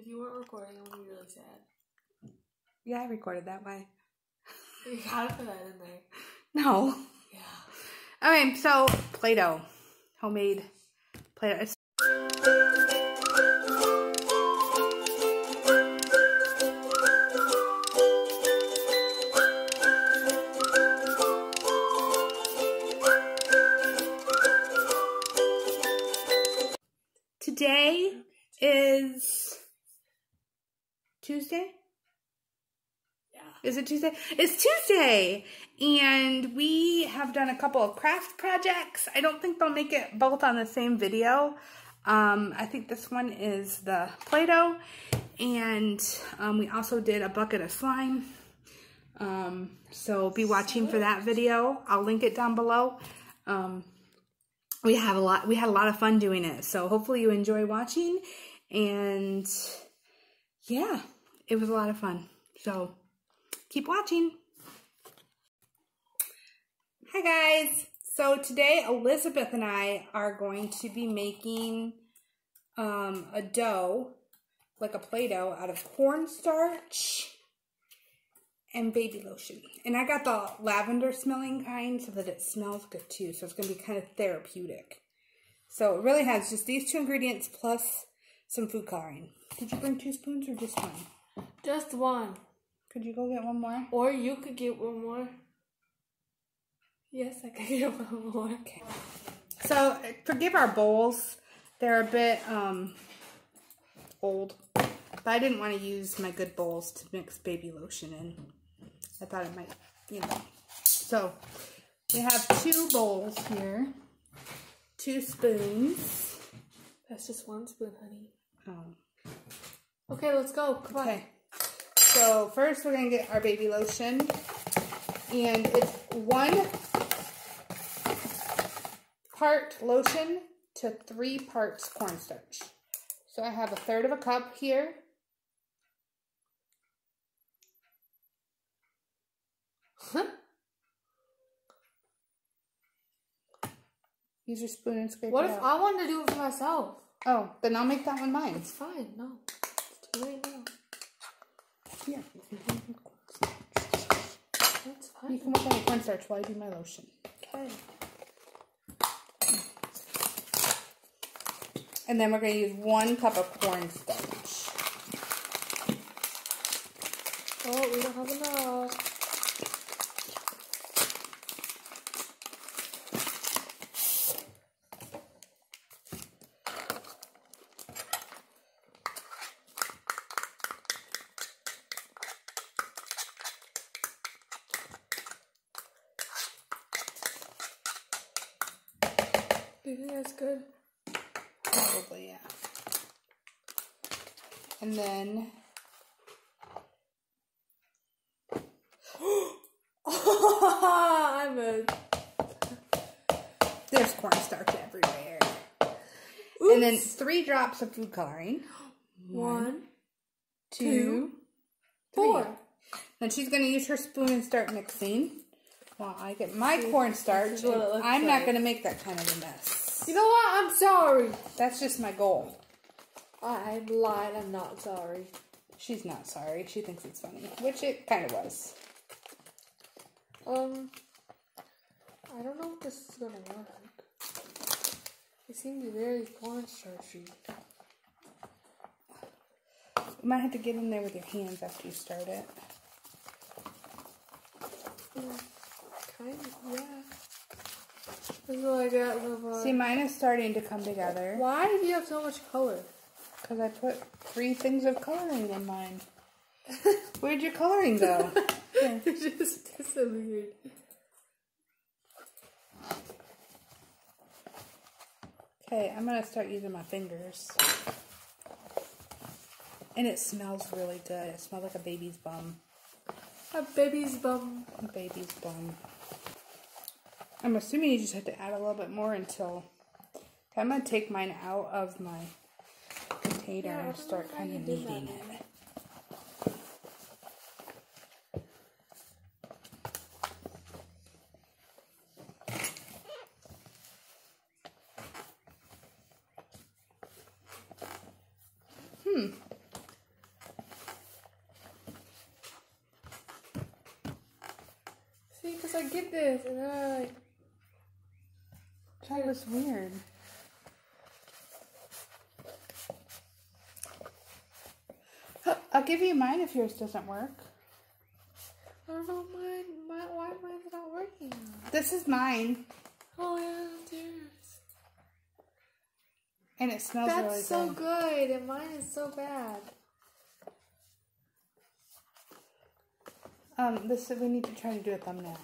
If you weren't recording, it would be really sad. Yeah, I recorded that. Why? You gotta put that in there. No. Yeah. Okay, so Play-Doh. Homemade Play-Doh. It's Today is Tuesday? Yeah. Is it Tuesday? It's Tuesday! And we have done a couple of craft projects. I don't think they'll make it both on the same video. Um, I think this one is the Play-Doh. And um, we also did a bucket of slime. Um, so be watching for that video. I'll link it down below. Um, we have a lot, we had a lot of fun doing it. So hopefully you enjoy watching. And yeah, it was a lot of fun. So keep watching. Hi guys. So today Elizabeth and I are going to be making um, a dough, like a Play-Doh, out of cornstarch and baby lotion. And I got the lavender smelling kind so that it smells good too. So it's going to be kind of therapeutic. So it really has just these two ingredients plus some food coloring. Did you bring two spoons or just one? Just one. Could you go get one more? Or you could get one more. Yes, I could get one more. Okay. So forgive our bowls. They're a bit um, old. But I didn't want to use my good bowls to mix baby lotion in. I thought it might, you know. So we have two bowls here. Two spoons. That's just one spoon, honey. Oh. Okay, let's go. Come on. So first we're going to get our baby lotion. And it's one part lotion to three parts cornstarch. So I have a third of a cup here. Huh. Use your spoon and scrape What if out. I wanted to do it for myself? Oh, then I'll make that one mine. It's fine. No. Late now. Here. That's You can work on the cornstarch while I do my lotion. Okay. And then we're going to use one cup of cornstarch. Oh, we don't have enough. Do you think that's good? Probably, yeah. And then I'm a. there's cornstarch everywhere. And then three drops of food coloring. One, Two, four. Then she's going to use her spoon and start mixing. While I get my cornstarch. this is what it and looks I'm not like. going to make that kind of a mess. You know what? I'm sorry. That's just my goal. I lied. I'm not sorry. She's not sorry. She thinks it's funny, which it kind of was. Um, I don't know if this is gonna work. It seems very cornstarchy. You might have to get in there with your hands after you start it. Kind of, yeah. This is what I got See, mine is starting to come together. Why do you have so much color? Because I put three things of coloring in mine. Where'd your coloring go? It just disappeared. Okay, I'm going to start using my fingers. And it smells really good. It smells like a baby's bum. A baby's bum. A baby's bum. I'm assuming you just have to add a little bit more until I'm going to take mine out of my container yeah, and start kind of kneading it. Hmm. See, because I get this, and then I like... That was weird. I'll give you mine if yours doesn't work. I don't know mine. My, why mine's not working? This is mine, Oh yeah, yours. and it smells That's really so good. good, and mine is so bad. Um, this we need to try to do a thumbnail.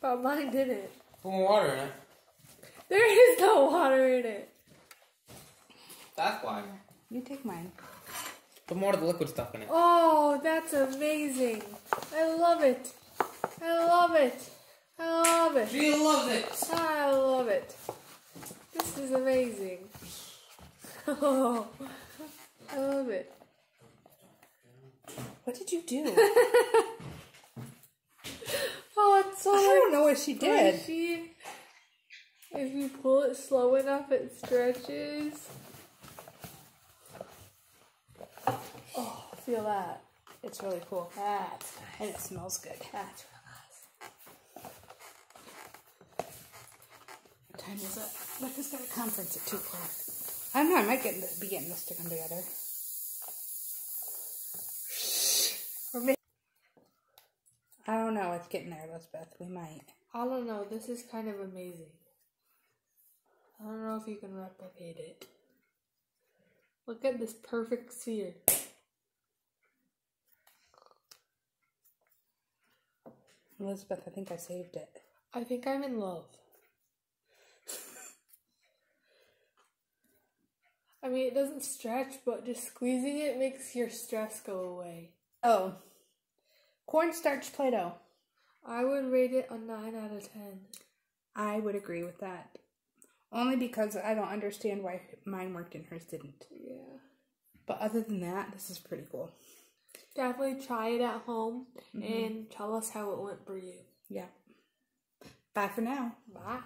But mine didn't. Put more water in it. There is no water in it. That's why. You take mine. Put more of the liquid stuff in it. Oh, that's amazing. I love it. I love it. I love it. She loves it. I love it. This is amazing. Oh, I love it. What did you do? So I don't know what she did. squishy. If you pull it slow enough, it stretches. Oh, feel that. It's really cool. That's And it smells good. That's real nice. What time is it? Has got a conference at 2 o'clock. I don't know, I might get be getting this to come together. Or maybe, I don't know, it's getting there, Elizabeth. We might. I don't know. This is kind of amazing. I don't know if you can replicate it. Look at this perfect sphere. Elizabeth, I think I saved it. I think I'm in love. I mean, it doesn't stretch, but just squeezing it makes your stress go away. Oh. Cornstarch Play Doh. I would rate it a 9 out of 10. I would agree with that. Only because I don't understand why mine worked and hers didn't. Yeah. But other than that, this is pretty cool. Definitely try it at home mm-hmm. and tell us how it went for you. Yeah. Bye for now. Bye.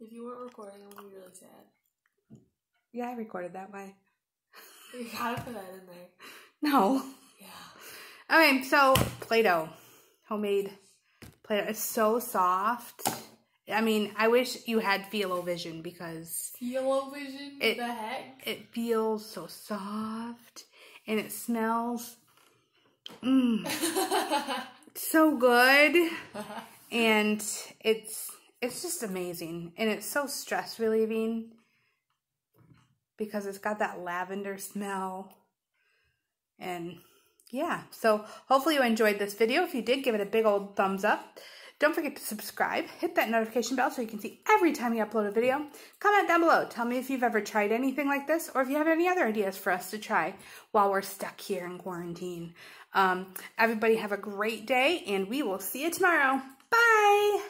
If you weren't recording, I would be really sad. Yeah, I recorded that way. You gotta put that in there. No. Yeah. Okay, so Play Doh. Homemade Play Doh. It's so soft. I mean, I wish you had Philo Vision because Yellow vision? It- the heck? it feels so soft and it smells mm, so good and it's it's just amazing and it's so stress relieving because it's got that lavender smell. And yeah so hopefully you enjoyed this video. If you did give it a big old thumbs up. Don't forget to subscribe. Hit that notification bell so you can see every time you upload a video. Comment down below. Tell me if you've ever tried anything like this or if you have any other ideas for us to try while we're stuck here in quarantine. Um, everybody have a great day and we will see you tomorrow. Bye